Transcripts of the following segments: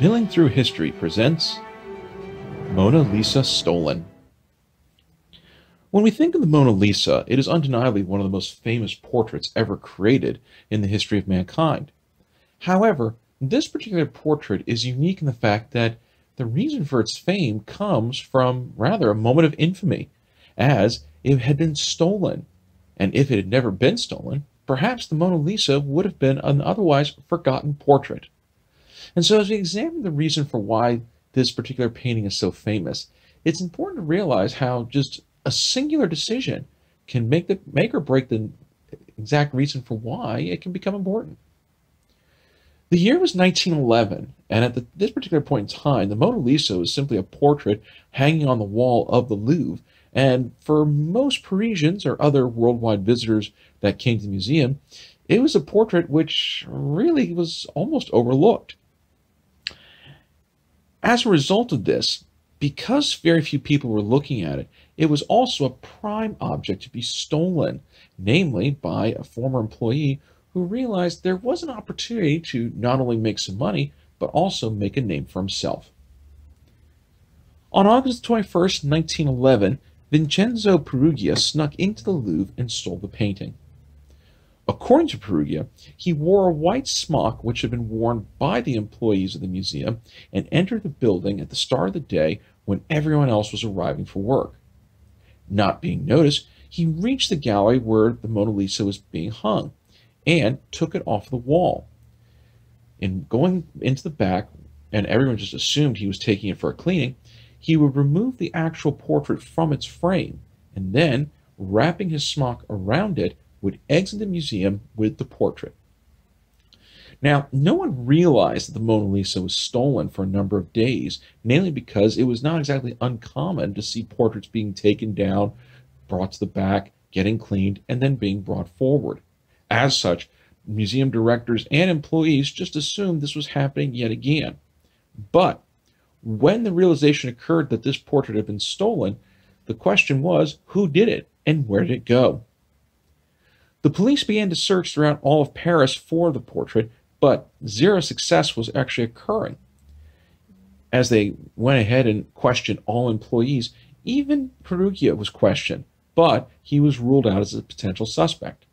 Milling Through History presents Mona Lisa Stolen. When we think of the Mona Lisa, it is undeniably one of the most famous portraits ever created in the history of mankind. However, this particular portrait is unique in the fact that the reason for its fame comes from rather a moment of infamy, as it had been stolen. And if it had never been stolen, perhaps the Mona Lisa would have been an otherwise forgotten portrait. And so, as we examine the reason for why this particular painting is so famous, it's important to realize how just a singular decision can make the make or break the exact reason for why it can become important. The year was 1911, and at the, this particular point in time, the Mona Lisa was simply a portrait hanging on the wall of the Louvre. And for most Parisians or other worldwide visitors that came to the museum, it was a portrait which really was almost overlooked. As a result of this, because very few people were looking at it, it was also a prime object to be stolen, namely by a former employee who realized there was an opportunity to not only make some money, but also make a name for himself. On August 21st, 1911, Vincenzo Peruggia snuck into the Louvre and stole the painting. According to Peruggia, he wore a white smock which had been worn by the employees of the museum and entered the building at the start of the day when everyone else was arriving for work. Not being noticed, he reached the gallery where the Mona Lisa was being hung and took it off the wall. In going into the back, and everyone just assumed he was taking it for a cleaning, he would remove the actual portrait from its frame and then, wrapping his smock around it, would exit the museum with the portrait. Now, no one realized that the Mona Lisa was stolen for a number of days, mainly because it was not exactly uncommon to see portraits being taken down, brought to the back, getting cleaned, and then being brought forward. As such, museum directors and employees just assumed this was happening yet again. But when the realization occurred that this portrait had been stolen, the question was who did it and where did it go? The police began to search throughout all of Paris for the portrait, but zero success was actually occurring. As they went ahead and questioned all employees, even Peruggia was questioned, but he was ruled out as a potential suspect.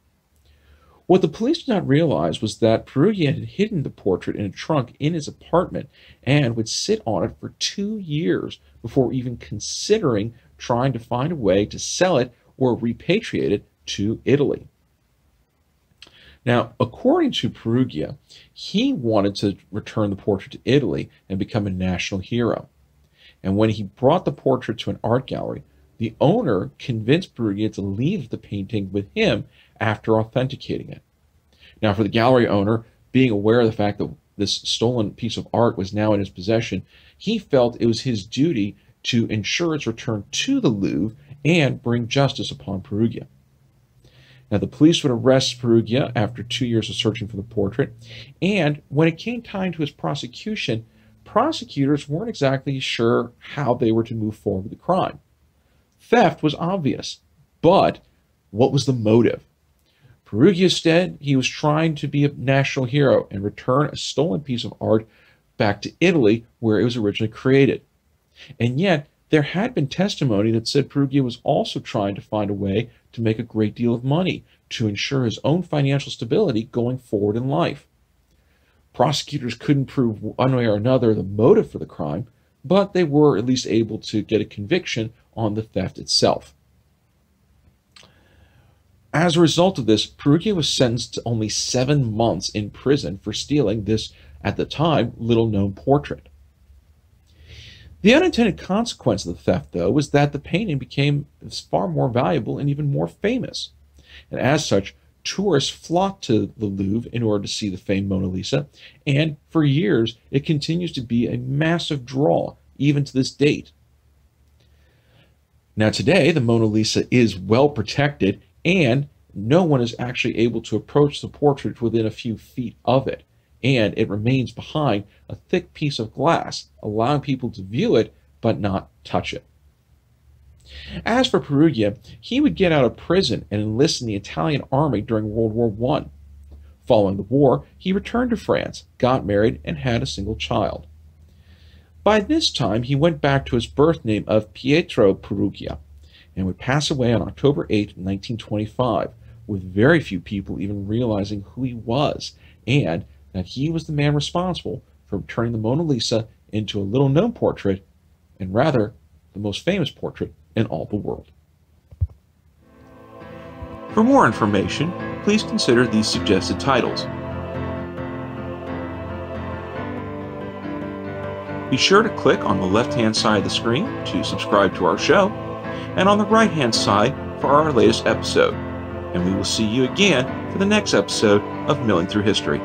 What the police did not realize was that Peruggia had hidden the portrait in a trunk in his apartment and would sit on it for two years before even considering trying to find a way to sell it or repatriate it to Italy. Now, according to Peruggia, he wanted to return the portrait to Italy and become a national hero. And when he brought the portrait to an art gallery, the owner convinced Peruggia to leave the painting with him after authenticating it. Now, for the gallery owner, being aware of the fact that this stolen piece of art was now in his possession, he felt it was his duty to ensure its return to the Louvre and bring justice upon Peruggia. Now, the police would arrest Peruggia after two years of searching for the portrait, and when it came time to his prosecution, prosecutors weren't exactly sure how they were to move forward with the crime. Theft was obvious, but what was the motive? Peruggia said he was trying to be a national hero and return a stolen piece of art back to Italy where it was originally created. And yet, there had been testimony that said Peruggia was also trying to find a way to make a great deal of money to ensure his own financial stability going forward in life. Prosecutors couldn't prove one way or another the motive for the crime, but they were at least able to get a conviction on the theft itself. As a result of this, Peruggia was sentenced to only seven months in prison for stealing this, at the time, little known portrait. The unintended consequence of the theft, though, was that the painting became far more valuable and even more famous. And as such, tourists flocked to the Louvre in order to see the famed Mona Lisa, and for years it continues to be a massive draw, even to this date. Now, today, the Mona Lisa is well protected, and no one is actually able to approach the portrait within a few feet of it and it remains behind a thick piece of glass, allowing people to view it but not touch it. As for Peruggia, he would get out of prison and enlist in the Italian army during World War I. Following the war, he returned to France, got married, and had a single child. By this time, he went back to his birth name of Pietro Peruggia and would pass away on October 8, 1925, with very few people even realizing who he was and that he was the man responsible for turning the Mona Lisa into a little known portrait and rather the most famous portrait in all the world. For more information, please consider these suggested titles. Be sure to click on the left-hand side of the screen to subscribe to our show, and on the right-hand side for our latest episode. And we will see you again for the next episode of Milling Through History.